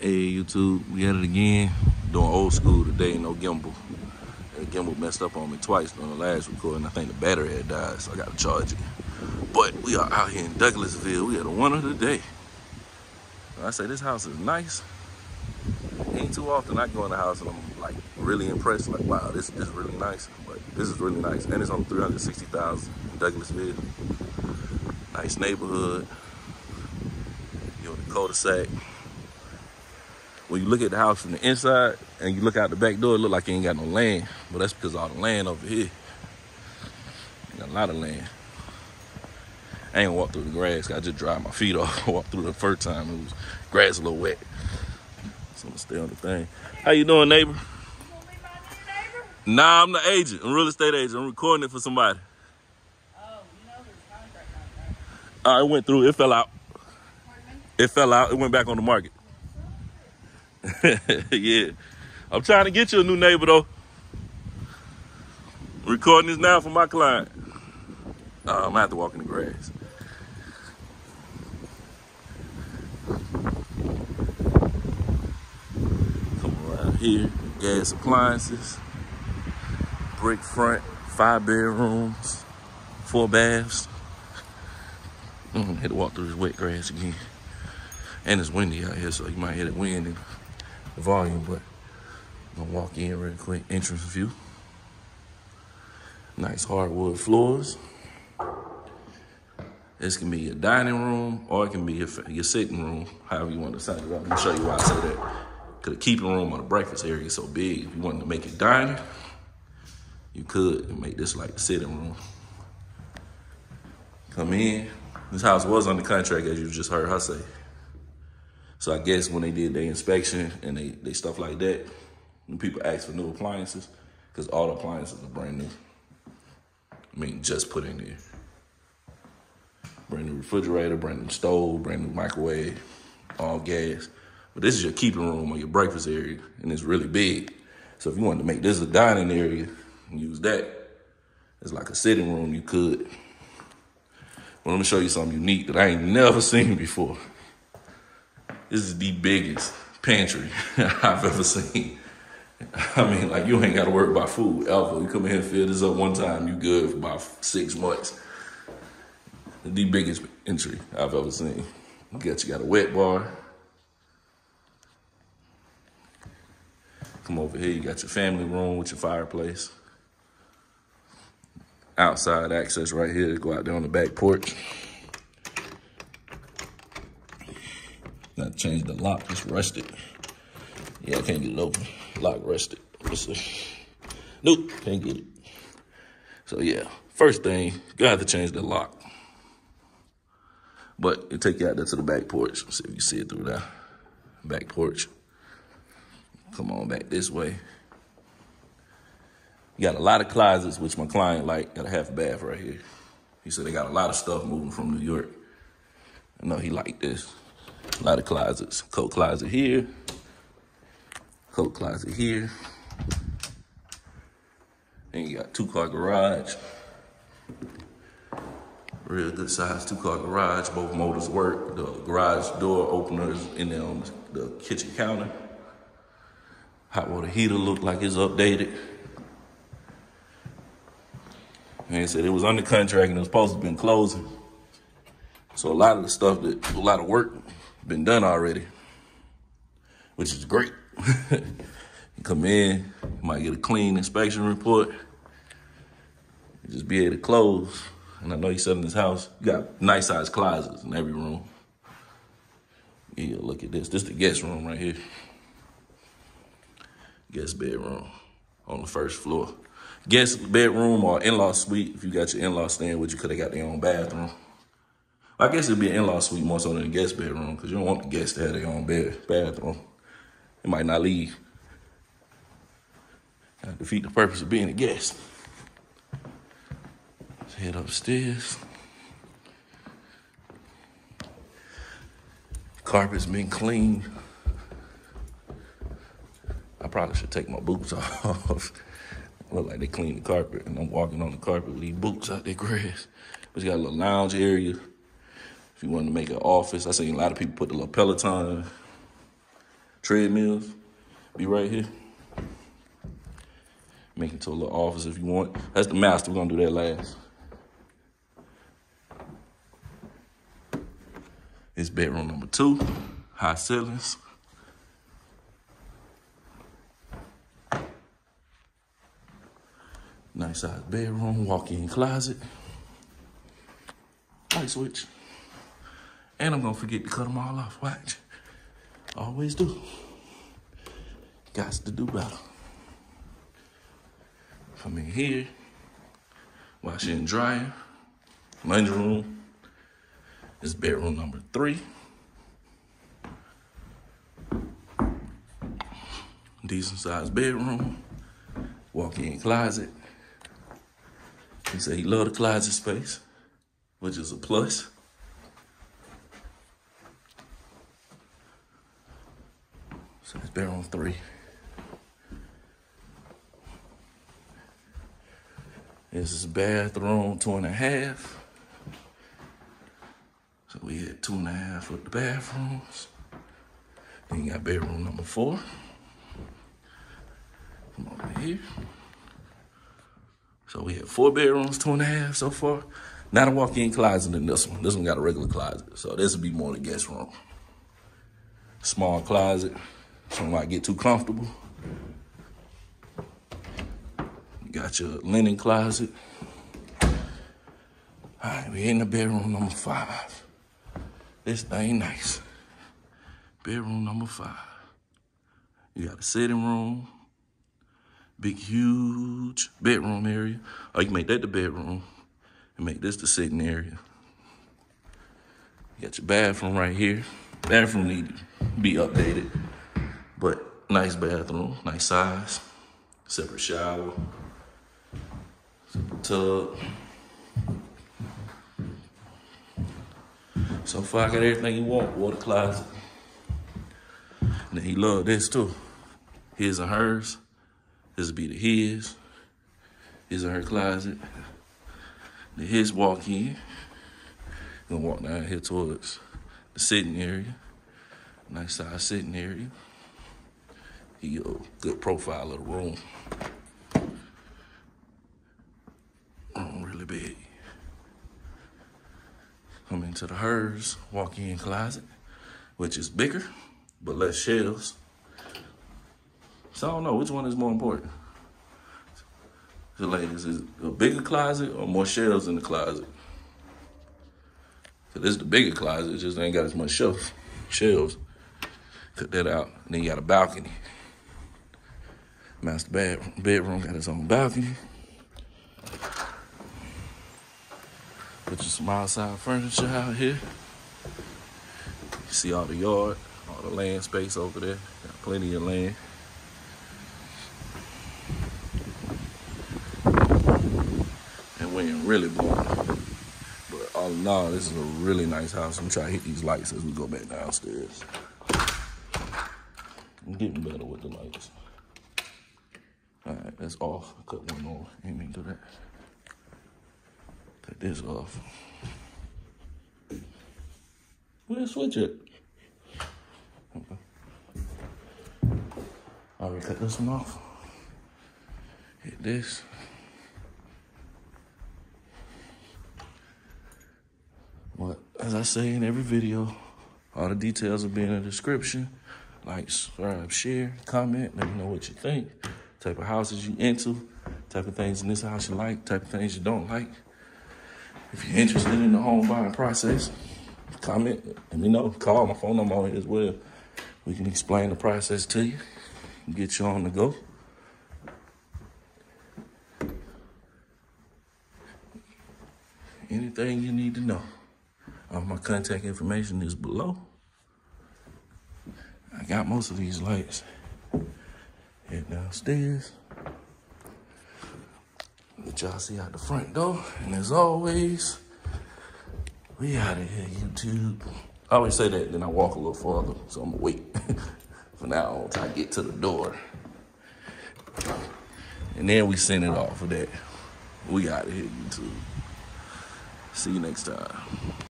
Hey YouTube, we at it again. Doing old school today, no gimbal. The gimbal messed up on me twice on the last recording. I think the battery had died, so I gotta charge it. But we are out here in Douglasville. We had a one of the day. I say this house is nice. Ain't too often I go in the house and I'm like really impressed. Like, wow, this, this is really nice. But this is really nice. And it's on 360,000 in Douglasville. Nice neighborhood. You know, the cul-de-sac when you look at the house from the inside and you look out the back door, it look like you ain't got no land. But that's because all the land over here. You got a lot of land. I ain't walk through the grass. I just dried my feet off. Walked through the first time. It was grass a little wet. So I'm gonna stay on the thing. How you doing, neighbor? Nah, I'm the agent. I'm real estate agent. I'm recording it for somebody. Oh, you know there's contract on that. Uh, it went through. It fell out. It fell out. It went back on the market. yeah. I'm trying to get you a new neighbor though. Recording this now for my client. Uh, I'm gonna have to walk in the grass. Come around here, gas appliances, brick front, five bedrooms, four baths. Gonna have to walk through this wet grass again. And it's windy out here, so you might hear the wind the volume, but I'm gonna walk in real quick. Entrance view. Nice hardwood floors. This can be your dining room or it can be your, your sitting room, however you want to set it up. gonna show you why I say that. Because the keeping room or the breakfast area is so big. If you wanted to make it dining, you could make this like the sitting room. Come in. This house was under contract, as you just heard her say. So I guess when they did their inspection and they, they stuff like that, when people ask for new appliances, because all the appliances are brand new. I mean, just put in there. Brand new refrigerator, brand new stove, brand new microwave, all gas. But this is your keeping room or your breakfast area, and it's really big. So if you wanted to make this a dining area and use that it's like a sitting room, you could. But let me show you something unique that I ain't never seen before. This is the biggest pantry I've ever seen. I mean, like you ain't got to worry about food ever. You come in here and fill this up one time, you good for about six months. The biggest entry I've ever seen. You got you got a wet bar. Come over here, you got your family room with your fireplace. Outside access right here. Go out there on the back porch. Got to change the lock. It's rusted. Yeah, I can't get it open. Lock rusted. Let's. Nope, can't get it. So yeah, first thing, got to change the lock. But it take you out there to the back porch. See if you see it through there. Back porch. Come on back this way. You got a lot of closets, which my client like. Got a half bath right here. He said they got a lot of stuff moving from New York. I know he liked this. A lot of closets. Coat closet here. Coat closet here. And you got two car garage. Real good size two car garage. Both motors work. The garage door openers in there on the kitchen counter. Hot water heater look like it's updated. And said it was under contract and it was supposed to have been closing. So a lot of the stuff that a lot of work been done already, which is great. you come in, you might get a clean inspection report. You just be able to close. And I know you selling this house. You got nice sized closets in every room. Yeah, look at this. This is the guest room right here. Guest bedroom on the first floor. Guest bedroom or in-law suite if you got your in-law staying with you could have got their own bathroom. I guess it'd be an in-law suite more so than a guest bedroom because you don't want the guests to have their own bed bathroom. They might not leave. Gotta defeat the purpose of being a guest. Let's head upstairs. Carpet's been cleaned. I probably should take my boots off. Look like they cleaned the carpet, and I'm walking on the carpet with these boots out there grass. But got a little lounge area. If you wanted to make an office, I seen a lot of people put the little Peloton treadmills be right here. Make it to a little office if you want. That's the master. We're gonna do that last. It's bedroom number two, high ceilings. Nice size bedroom, walk-in closet. Light switch. And I'm gonna forget to cut them all off. Watch. Always do. Got to do better. Come in here, wash and dryer, laundry room. This bedroom number three. Decent sized bedroom, walk-in closet. He said he loved the closet space, which is a plus. So it's bedroom three. This is bathroom two and a half. So we had two and a half of the bathrooms. Then you got bedroom number four. Come over here. So we had four bedrooms, two and a half so far. Not a walk-in closet in this one. This one got a regular closet. So this would be more the guest room. Small closet. So might get too comfortable. You got your linen closet. All right, we in the bedroom number five. This thing nice. Bedroom number five. You got a sitting room, big, huge bedroom area. Or you can make that the bedroom and make this the sitting area. You got your bathroom right here. Bathroom need to be updated, but nice bathroom, nice size. Separate shower, separate tub. So far, I got everything you want. Water closet. And he loved this too. His and hers. This would be the his. His and her closet. The his walk in. Gonna walk down here towards the sitting area. Nice size sitting area. He a good profile of the room. Room really big. Come into the hers walk-in closet, which is bigger but less shelves. So I don't know which one is more important. The ladies, is a bigger closet or more shelves in the closet? So this is the bigger closet, it just ain't got as much shelves. Shelves. Cut that out. And then you got a balcony. Master bed bedroom got its own balcony. Put you some outside furniture out here. You see all the yard, all the land space over there. Got plenty of land. And we ain't really blowing. But all in all, this is a really nice house. I'm trying to hit these lights as we go back downstairs. I'm getting better with the lights. All right, that's off. Cut one more. Ain't mean to do that. Cut this off. The switch it. Okay. Already cut this one off. Hit this. But as I say in every video, all the details will be in the description. Like, subscribe, share, comment, let me know what you think. Type of houses you into, type of things in this house you like, type of things you don't like. If you're interested in the home buying process, comment, let me know. Call my phone number on as well. We can explain the process to you, get you on the go. Anything you need to know. All my contact information is below. I got most of these lights. Head downstairs. Let y'all see out the front door. And as always, we out of here, YouTube. I always say that, then I walk a little farther, so I'm gonna wait for now until I get to the door. And then we send it off for that. We out of here, YouTube. See you next time.